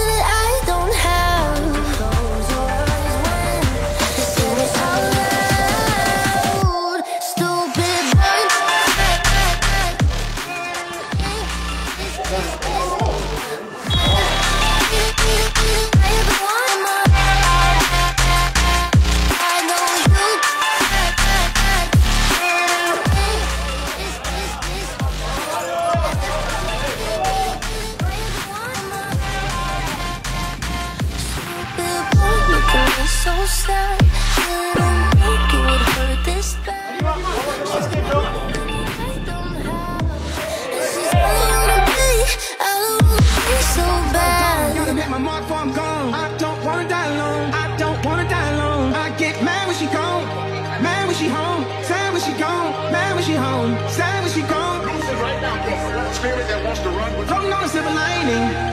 I so sad that I think it would hurt this bad. My mark I'm gone. I don't wanna die alone. I don't wanna die alone. I get mad when she gone. Mad when she home. Sad when she gone. Mad when she home. Sad when she gone. Right now, bro. Spirit that wants to run. Floating on a silver lining.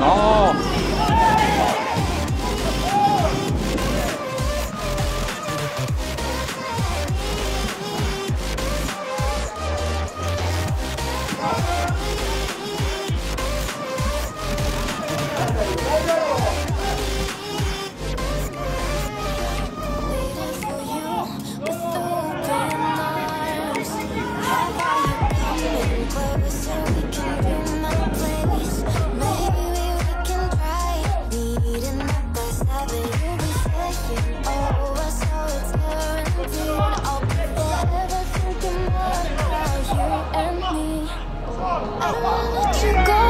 好。I want you go.